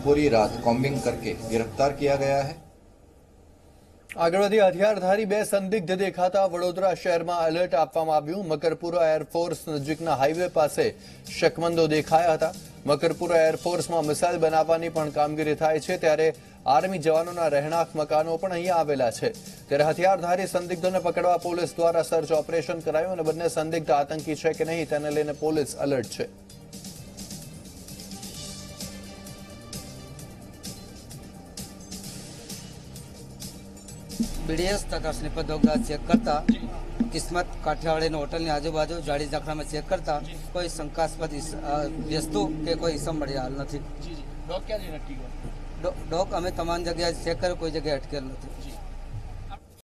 पूरी रात कॉम्बिंग करके गिरफ्तार किया गया है આગળ વધી હથિયારધારી બે સંદિગ્ધ દેખાતા વડોદરા શહેરમાં એલર્ટ આપવામાં આવ્યું મકરપુરા એરફોર્સ નજીકના હાઈવે પાસે શકમંદો દેખાયા હતા મકરપુરા એરફોર્સમાં મિસાઇલ બનાવવાની પણ કામગીરી થાય છે ત્યારે આર્મી જવાનોના રહેણાંક મકાનો પણ અહીંયા આવેલા છે ત્યારે હથિયારધારી સંદિગ્ધોને પકડવા પોલીસ દ્વારા સર્ચ ઓપરેશન કરાયું અને બંને સંદિગ્ધ આતંકી છે કે નહીં તેને લઈને પોલીસ એલર્ટ છે બીડીએસ તથા સ્લીપર દોગા ચેક કરતા કિસ્મત કાઠિયાવાડીની હોટલની આજુબાજુ જાડી ઝાખરામાં ચેક કરતા કોઈ શંકાસ્પદ વસ્તુ કે કોઈ ઇસમ મળી હાલ નથી. ડો- ડોક અમે તમામ જગ્યાએ ચેક કર્યું કોઈ જગ્યાએ અટકેલ નથી.